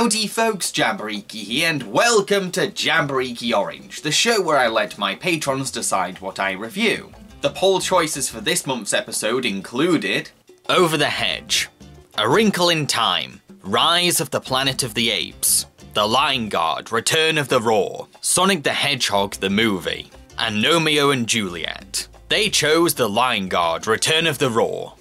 Howdy folks, Jambareeqi here and welcome to Jambareeqi Orange, the show where I let my patrons decide what I review. The poll choices for this month's episode included Over the Hedge, A Wrinkle in Time, Rise of the Planet of the Apes, The Lion Guard, Return of the Roar, Sonic the Hedgehog the movie, and Romeo and Juliet. They chose The Lion Guard, Return of the Roar.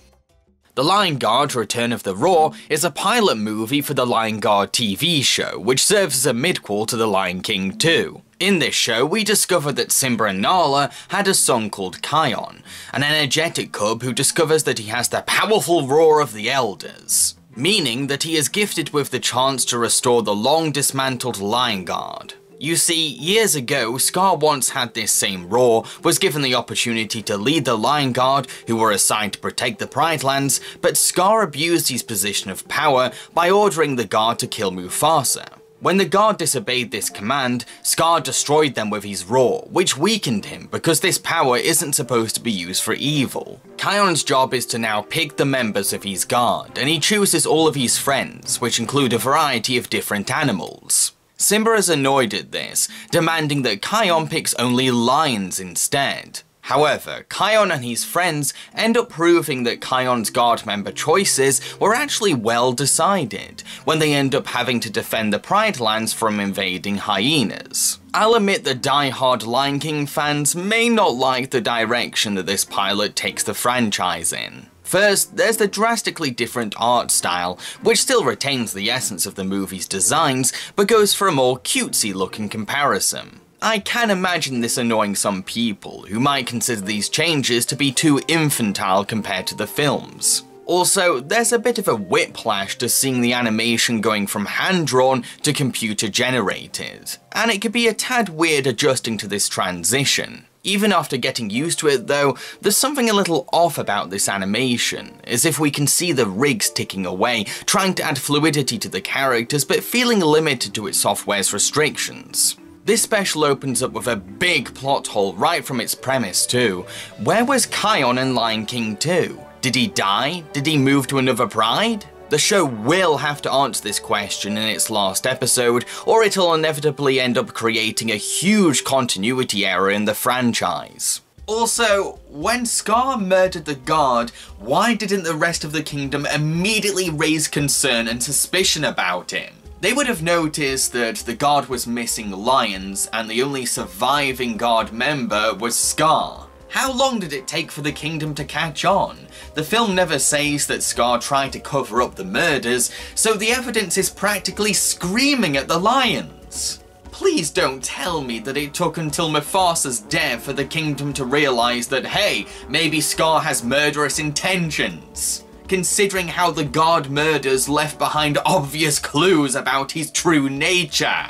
The Lion Guard Return of the Roar is a pilot movie for the Lion Guard TV show, which serves as a midquel to The Lion King 2. In this show, we discover that Simba and Nala had a son called Kion, an energetic cub who discovers that he has the powerful roar of the elders, meaning that he is gifted with the chance to restore the long dismantled Lion Guard. You see, years ago, Scar once had this same roar, was given the opportunity to lead the Lion Guard, who were assigned to protect the Pride Lands, but Scar abused his position of power by ordering the Guard to kill Mufasa. When the guard disobeyed this command, Scar destroyed them with his roar, which weakened him because this power isn't supposed to be used for evil. Kion's job is to now pick the members of his guard, and he chooses all of his friends, which include a variety of different animals. Simba is annoyed at this, demanding that Kion picks only lions instead. However, Kion and his friends end up proving that Kion's guard member choices were actually well decided, when they end up having to defend the Pride Lands from invading hyenas. I'll admit that die-hard Lion King fans may not like the direction that this pilot takes the franchise in. First, there's the drastically different art style, which still retains the essence of the movie's designs, but goes for a more cutesy look in comparison. I can imagine this annoying some people, who might consider these changes to be too infantile compared to the films. Also, there's a bit of a whiplash to seeing the animation going from hand-drawn to computer-generated, and it could be a tad weird adjusting to this transition. Even after getting used to it though, there's something a little off about this animation, as if we can see the rigs ticking away, trying to add fluidity to the characters but feeling limited to its software's restrictions. This special opens up with a big plot hole right from its premise too. Where was Kion in Lion King 2? Did he die? Did he move to another pride? The show will have to answer this question in its last episode, or it'll inevitably end up creating a huge continuity error in the franchise. Also, when Scar murdered the guard, why didn't the rest of the kingdom immediately raise concern and suspicion about him? They would have noticed that the guard was missing lions and the only surviving guard member was Scar. How long did it take for the kingdom to catch on? The film never says that Scar tried to cover up the murders, so the evidence is practically screaming at the lions. Please don't tell me that it took until Mufasa's death for the kingdom to realise that hey, maybe Scar has murderous intentions. Considering how the god murders left behind obvious clues about his true nature.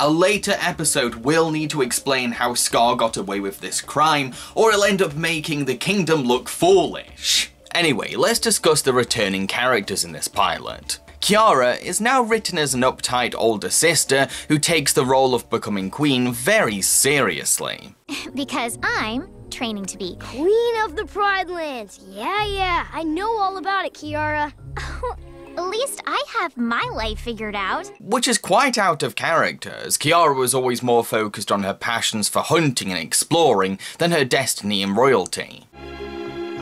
A later episode will need to explain how Scar got away with this crime, or it'll end up making the kingdom look foolish. Anyway, let's discuss the returning characters in this pilot. Kiara is now written as an uptight older sister who takes the role of becoming queen very seriously. because I'm training to be Queen of the Pride Lands. Yeah, yeah, I know all about it, Kiara. Oh, At least I have my life figured out. Which is quite out of character, as Kiara was always more focused on her passions for hunting and exploring than her destiny in royalty.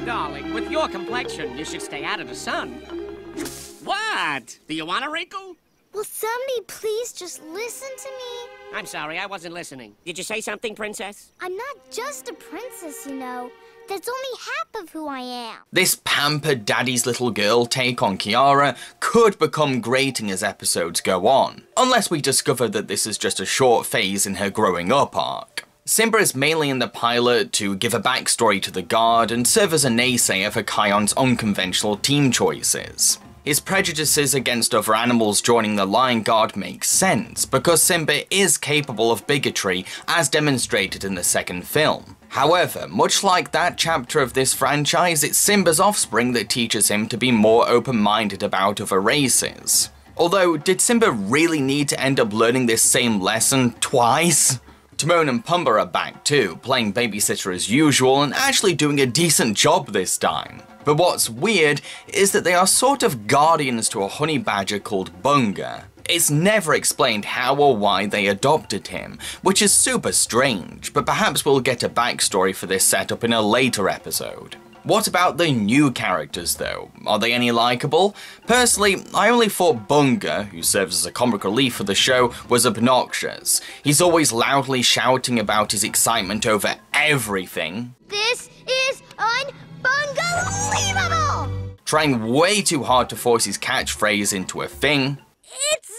Darling, with your complexion, you should stay out of the sun. What? Do you want a wrinkle? Will somebody please just listen to me? I'm sorry, I wasn't listening. Did you say something, princess? I'm not just a princess, you know. That's only half of who I am. This pampered daddy's little girl take on Kiara could become grating as episodes go on, unless we discover that this is just a short phase in her growing up arc. Simba is mainly in the pilot to give a backstory to the guard and serve as a naysayer for Kion's unconventional team choices. His prejudices against other animals joining the Lion Guard make sense, because Simba is capable of bigotry, as demonstrated in the second film. However, much like that chapter of this franchise, it's Simba's offspring that teaches him to be more open-minded about other races. Although, did Simba really need to end up learning this same lesson twice? Timon and Pumbaa are back too, playing babysitter as usual and actually doing a decent job this time. But what's weird is that they are sort of guardians to a honey badger called Bunga. It's never explained how or why they adopted him, which is super strange, but perhaps we'll get a backstory for this setup in a later episode. What about the new characters though? Are they any likable? Personally, I only thought Bunga, who serves as a comic relief for the show, was obnoxious. He's always loudly shouting about his excitement over everything. This is unbelievable! Trying way too hard to force his catchphrase into a thing. It's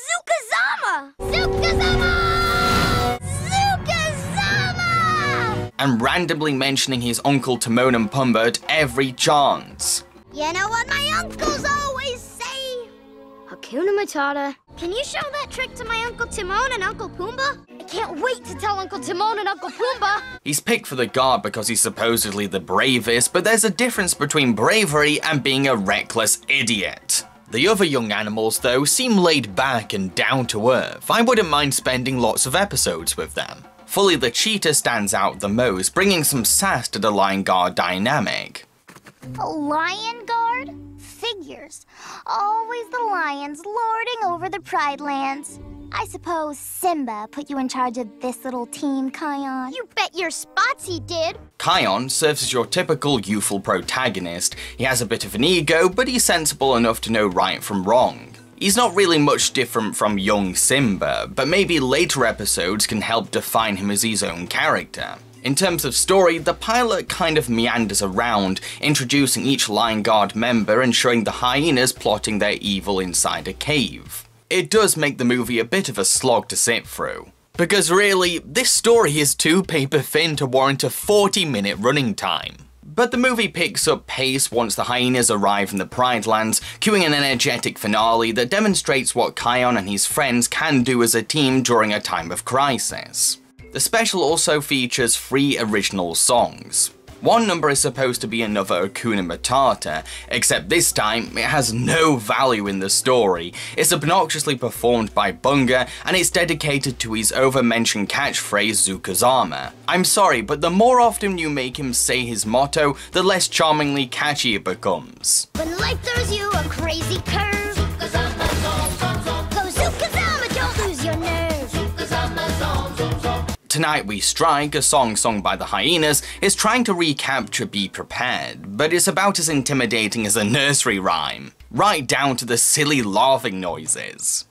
And randomly mentioning his uncle Timon and Pumbaa at every chance. You know what my uncles always say? Hakuna Matata. Can you show that trick to my Uncle Timon and Uncle Pumbaa? I can't wait to tell Uncle Timon and Uncle Pumbaa. He's picked for the guard because he's supposedly the bravest, but there's a difference between bravery and being a reckless idiot. The other young animals, though, seem laid back and down to earth. I wouldn't mind spending lots of episodes with them. Fuli the cheetah stands out the most, bringing some sass to the lion guard dynamic. A lion guard? Figures. Always the lions lording over the Pride Lands. I suppose Simba put you in charge of this little team, Kion. You bet your spots he did. Kion serves as your typical youthful protagonist. He has a bit of an ego, but he's sensible enough to know right from wrong. He's not really much different from young Simba, but maybe later episodes can help define him as his own character. In terms of story, the pilot kind of meanders around, introducing each Lion Guard member and showing the hyenas plotting their evil inside a cave. It does make the movie a bit of a slog to sit through. Because really, this story is too paper thin to warrant a 40 minute running time. But the movie picks up pace once the hyenas arrive in the Pride Lands, cueing an energetic finale that demonstrates what Kion and his friends can do as a team during a time of crisis. The special also features three original songs. One number is supposed to be another Hakuna Matata, except this time it has no value in the story. It's obnoxiously performed by Bunga, and it's dedicated to his over-mentioned catchphrase Zuka Zama. I'm sorry, but the more often you make him say his motto, the less charmingly catchy it becomes. When life throws you a crazy curve. Tonight We Strike, a song sung by the Hyenas, is trying to recapture Be Prepared, but it's about as intimidating as a nursery rhyme, right down to the silly laughing noises.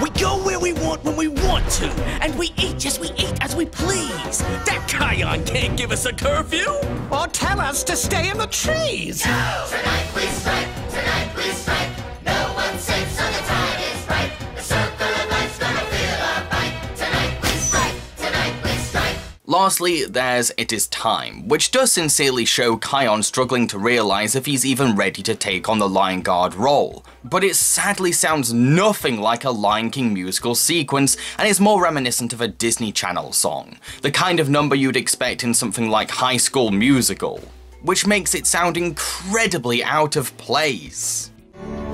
We go where we want when we want to, and we eat just we eat as we please. That Kion can't give us a curfew or tell us to stay in the trees. Tonight we strike, tonight we strike. Lastly, there's It Is Time, which does sincerely show Kion struggling to realise if he's even ready to take on the Lion Guard role. But it sadly sounds nothing like a Lion King musical sequence and is more reminiscent of a Disney Channel song, the kind of number you'd expect in something like High School Musical, which makes it sound incredibly out of place.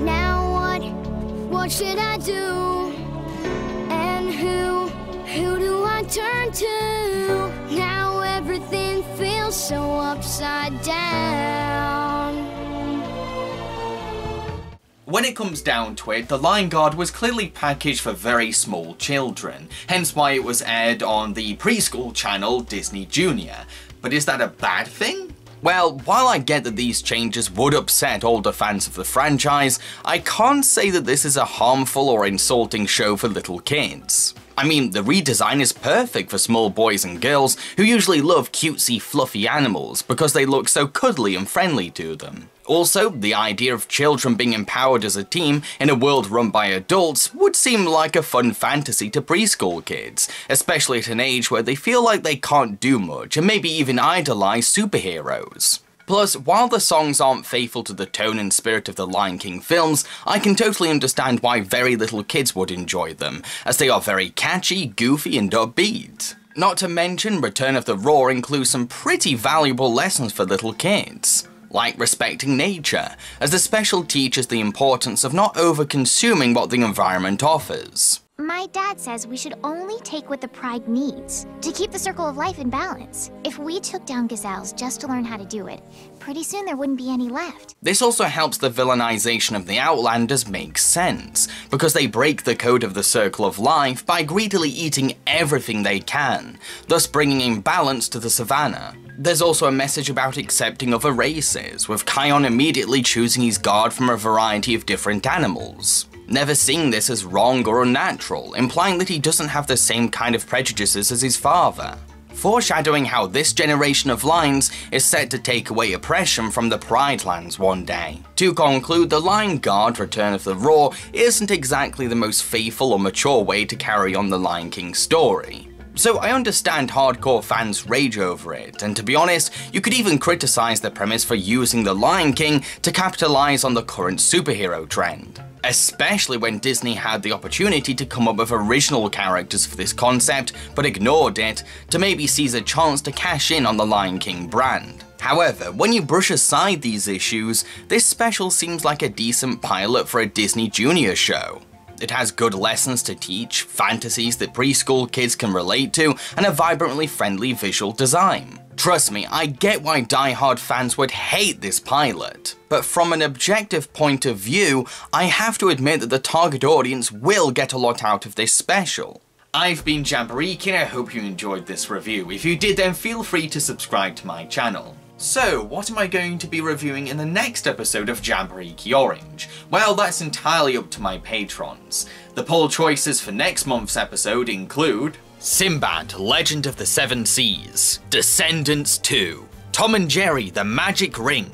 Now what? What should I do? I turn to? Now everything feels so upside down. When it comes down to it, The Lion Guard was clearly packaged for very small children, hence why it was aired on the preschool channel Disney Junior. But is that a bad thing? Well, while I get that these changes would upset older fans of the franchise, I can't say that this is a harmful or insulting show for little kids. I mean, the redesign is perfect for small boys and girls who usually love cutesy, fluffy animals because they look so cuddly and friendly to them. Also, the idea of children being empowered as a team in a world run by adults would seem like a fun fantasy to preschool kids, especially at an age where they feel like they can't do much and maybe even idolize superheroes. Plus, while the songs aren't faithful to the tone and spirit of the Lion King films, I can totally understand why very little kids would enjoy them, as they are very catchy, goofy, and upbeat. Not to mention, Return of the Roar includes some pretty valuable lessons for little kids like respecting nature, as the special teaches the importance of not over consuming what the environment offers. My dad says we should only take what the pride needs to keep the circle of life in balance. If we took down gazelles just to learn how to do it, pretty soon there wouldn't be any left. This also helps the villainization of the Outlanders make sense, because they break the code of the circle of life by greedily eating everything they can, thus bringing imbalance to the savannah. There's also a message about accepting other races, with Kion immediately choosing his guard from a variety of different animals. Never seeing this as wrong or unnatural, implying that he doesn't have the same kind of prejudices as his father. Foreshadowing how this generation of Lions is set to take away oppression from the Pride Lands one day. To conclude, the Lion Guard Return of the Roar isn't exactly the most faithful or mature way to carry on the Lion King story. So I understand hardcore fans rage over it, and to be honest, you could even criticize the premise for using the Lion King to capitalize on the current superhero trend. Especially when Disney had the opportunity to come up with original characters for this concept, but ignored it to maybe seize a chance to cash in on the Lion King brand. However, when you brush aside these issues, this special seems like a decent pilot for a Disney Junior show. It has good lessons to teach, fantasies that preschool kids can relate to, and a vibrantly friendly visual design. Trust me, I get why die-hard fans would hate this pilot, but from an objective point of view, I have to admit that the target audience will get a lot out of this special. I've been Jambareeqi and I hope you enjoyed this review. If you did then feel free to subscribe to my channel. So, what am I going to be reviewing in the next episode of Jambareeqi Orange? Well, that's entirely up to my patrons. The poll choices for next month's episode include Sinbad, Legend of the Seven Seas, Descendants 2, Tom and Jerry, The Magic Ring,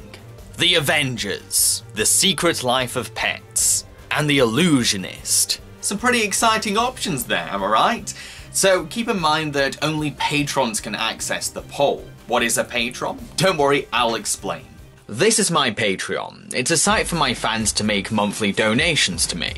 The Avengers, The Secret Life of Pets, and The Illusionist. Some pretty exciting options there, am I right? So keep in mind that only patrons can access the poll. What is a patron? Don't worry, I'll explain. This is my Patreon. It's a site for my fans to make monthly donations to me.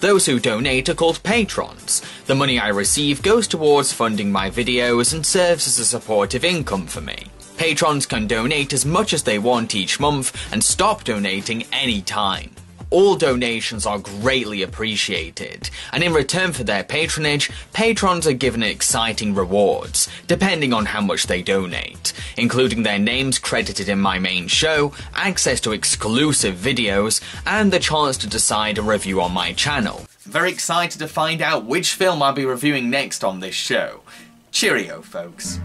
Those who donate are called patrons. The money I receive goes towards funding my videos and serves as a supportive income for me. Patrons can donate as much as they want each month and stop donating any time. All donations are greatly appreciated, and in return for their patronage, patrons are given exciting rewards, depending on how much they donate, including their names credited in my main show, access to exclusive videos, and the chance to decide a review on my channel. Very excited to find out which film I'll be reviewing next on this show. Cheerio, folks.